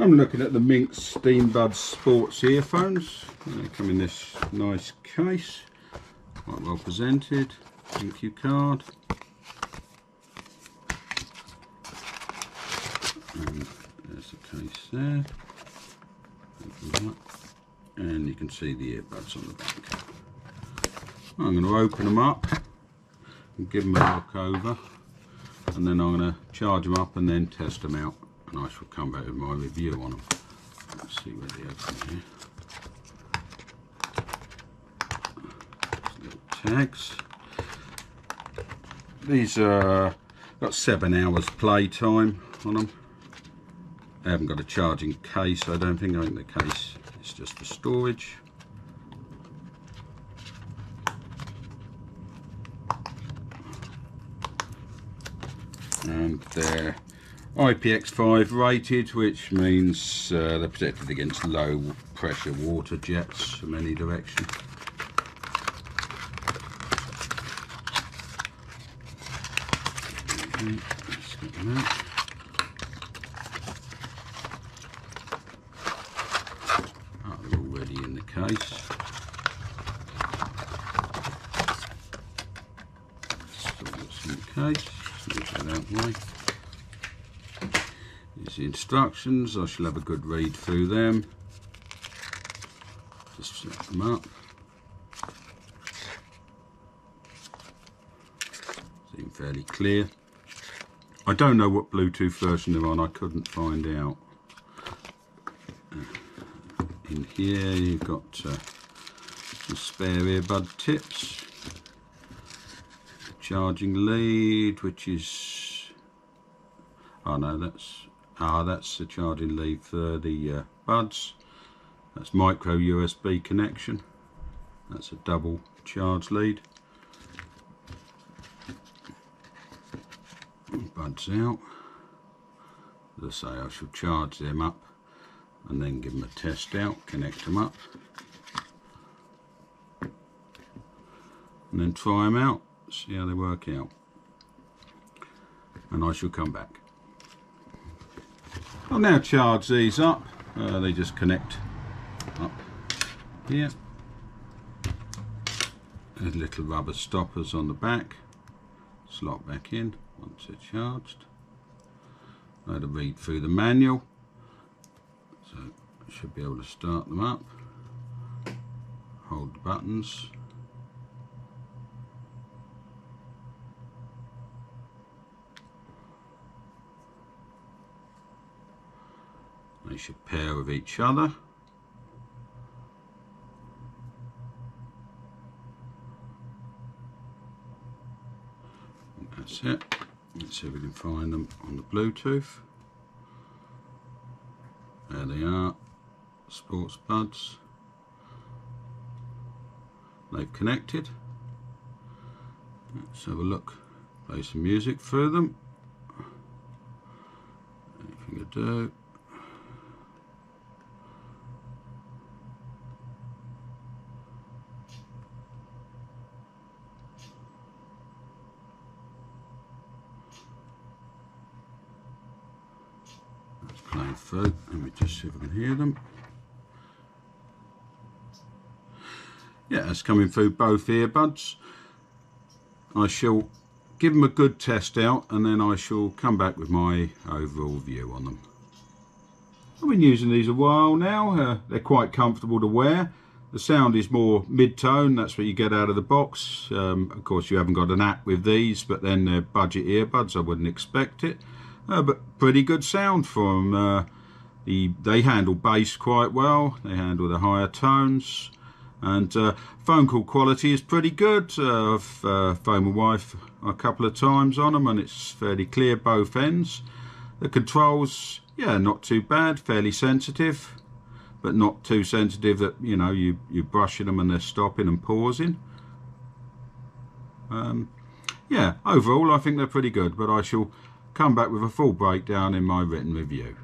I'm looking at the Mixx StreamBud Sports earphones. They come in this nice case, quite well presented. Thank you card. And there's the case there. And you can see the earbuds on the back. I'm going to open them up and give them a look over and then I'm going to charge them up and then test them out and I shall come back with my review on them. Let's see where they open here. Little tags. These are got seven hours playtime on them. They haven't got a charging case, I don't think. I think the case is just for storage. And they're IPX5 rated, which means uh, they're protected against low pressure water jets from any direction. Okay, already in the case. Still in the case. Move that way. The instructions. I shall have a good read through them. Just set them up. Seem fairly clear. I don't know what Bluetooth version they're on. I couldn't find out. In here you've got uh, some spare earbud tips charging lead which is oh no that's ah that's the charging lead for the uh, buds. That's micro USB connection. That's a double charge lead. Buds out. As I say I shall charge them up and then give them a test out connect them up. And then try them out see how they work out. And I shall come back I'll now charge these up. Uh, they just connect up here. There's little rubber stoppers on the back. Slot back in once they're charged. I had to read through the manual so I should be able to start them up. Hold the buttons They should pair with each other. That's it. Let's see if we can find them on the Bluetooth. There they are, sports buds. They've connected. Let's have a look, play some music through them. Anything to do. Let me just see if I can hear them. Yeah, it's coming through both earbuds. I shall give them a good test out and then I shall come back with my overall view on them. I've been using these a while now. Uh, they're quite comfortable to wear. The sound is more mid-tone, that's what you get out of the box. Um, of course you haven't got an app with these, but then they're budget earbuds, I wouldn't expect it. Uh, but pretty good sound for them. Uh, the, they handle bass quite well. They handle the higher tones. And uh, phone call quality is pretty good. Uh, I've uh, phoned my wife a couple of times on them and it's fairly clear both ends. The controls, yeah, not too bad. Fairly sensitive. But not too sensitive that, you know, you, you're brushing them and they're stopping and pausing. Um, yeah, overall I think they're pretty good. But I shall come back with a full breakdown in my written review.